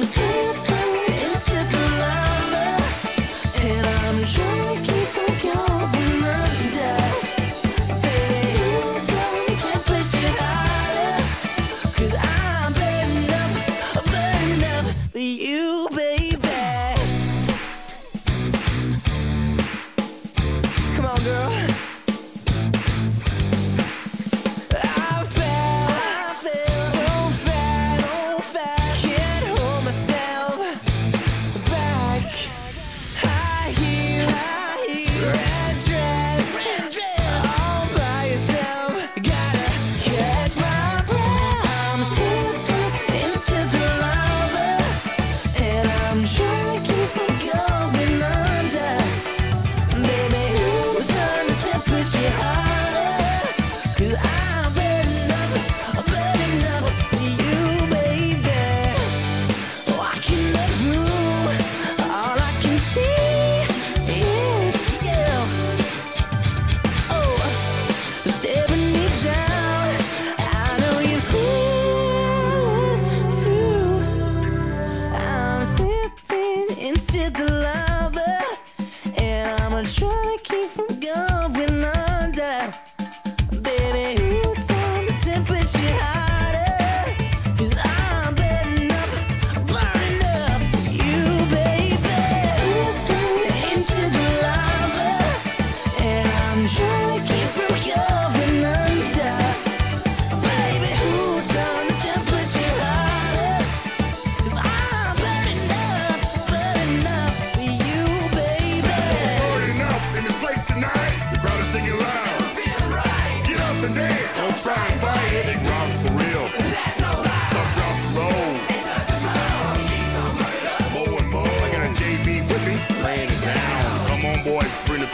I'm sick, it's a lover, and I'm drunk. Trying to Bring the